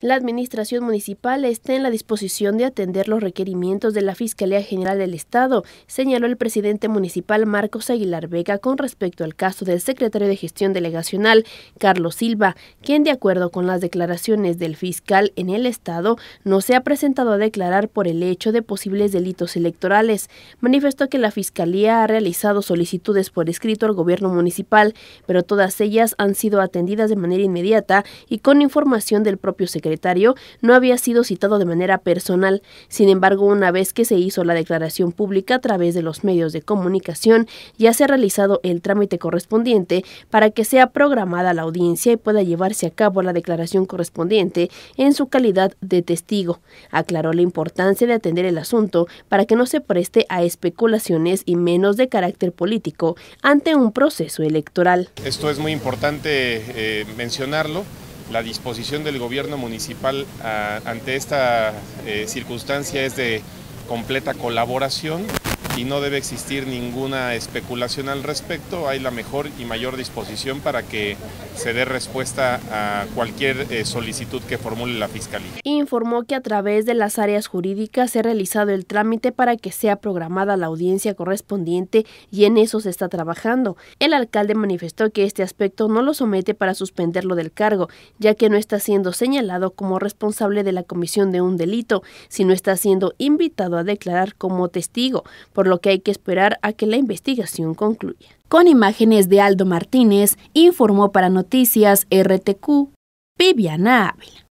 La Administración Municipal está en la disposición de atender los requerimientos de la Fiscalía General del Estado, señaló el presidente municipal Marcos Aguilar Vega con respecto al caso del secretario de Gestión Delegacional, Carlos Silva, quien, de acuerdo con las declaraciones del fiscal en el Estado, no se ha presentado a declarar por el hecho de posibles delitos electorales. Manifestó que la Fiscalía ha realizado solicitudes por escrito al gobierno municipal, pero todas ellas han sido atendidas de manera inmediata y con información del propio secretario no había sido citado de manera personal. Sin embargo, una vez que se hizo la declaración pública a través de los medios de comunicación, ya se ha realizado el trámite correspondiente para que sea programada la audiencia y pueda llevarse a cabo la declaración correspondiente en su calidad de testigo. Aclaró la importancia de atender el asunto para que no se preste a especulaciones y menos de carácter político ante un proceso electoral. Esto es muy importante eh, mencionarlo la disposición del gobierno municipal ah, ante esta eh, circunstancia es de completa colaboración y no debe existir ninguna especulación al respecto. Hay la mejor y mayor disposición para que se dé respuesta a cualquier eh, solicitud que formule la Fiscalía. Informó que a través de las áreas jurídicas se ha realizado el trámite para que sea programada la audiencia correspondiente y en eso se está trabajando. El alcalde manifestó que este aspecto no lo somete para suspenderlo del cargo, ya que no está siendo señalado como responsable de la comisión de un delito, sino está siendo invitado a declarar como testigo, por lo que hay que esperar a que la investigación concluya. Con imágenes de Aldo Martínez, informó para Noticias RTQ Viviana Ávila.